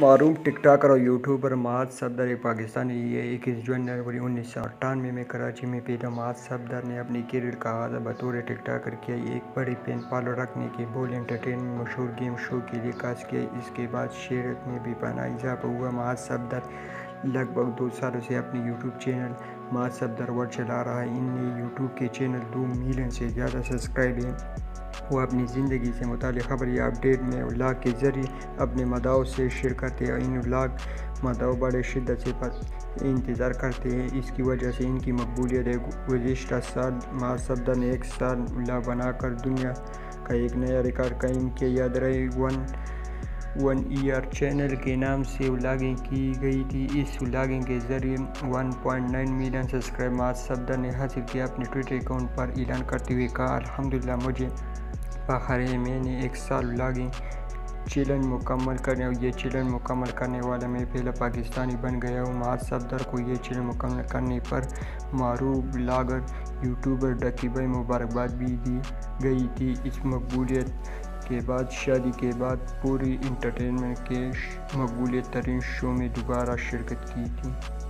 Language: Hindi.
मरूफ टिकटॉकर और यूट्यूबर माज सफदर, एक पाकिस्तानी, ये इक्कीस जनवरी उन्नीस सौ अट्ठानवे में कराची में पैदा। माज सफदर ने अपनी करियर का आगाज़ बतौर टिकटॉकर किया। एक बड़ी पेन फॉलो रखने के बोल एंटरटेनमेंट मशहूर गेम शो के लिए काज किया। इसके बाद शहरत में भी पना इजाफा हुआ माज सफदर लगभग दो सालों से अपने यूट्यूब चैनल माज सफदर वर्ड चला रहा है। इनने यूट्यूब के चैनल दो मिलियन से ज़्यादा सब्सक्राइब हैं वो अपनी ज़िंदगी से मुतल खबर या अपडेट में व्लाग के ज़रिए अपने मदाओं से शेयर करते हैं। इन व्लाग मदाओं बड़े शिद्दत से इंतज़ार करते हैं। इसकी वजह से इनकी मकबूलियत है गुज्त साल मासदा ने एक साल व्लाग बनाकर दुनिया का एक नया रिकॉर्ड कायम किया। याद रहे, वन वन ईयर चैनल के नाम से व्लागिंग की गई थी। इस व्लागिंग के ज़रिए 1.9 मिलियन सब्सक्राइब माज सफदर ने हासिल किया। अपने ट्विटर अकाउंट पर ऐलान करते हुए कहा अलहमदिल्ला मुझे है मैंने एक साल व्लागिंग चिलन मुकम्मल करने ये चिलन मुकम्मल करने वाला मैं पहला पाकिस्तानी बन गया हूँ। माज सफदर को ये चिलन मुकम्मल करने पर मरूफ ब्लागर, यूट्यूबर डकी भाई मुबारकबाद भी दी गई थी। इस मकबूलियत के बाद, शादी के बाद पूरी इंटरटेनमेंट के मकबूलियत तरीन शो में दोबारा शिरकत की थी।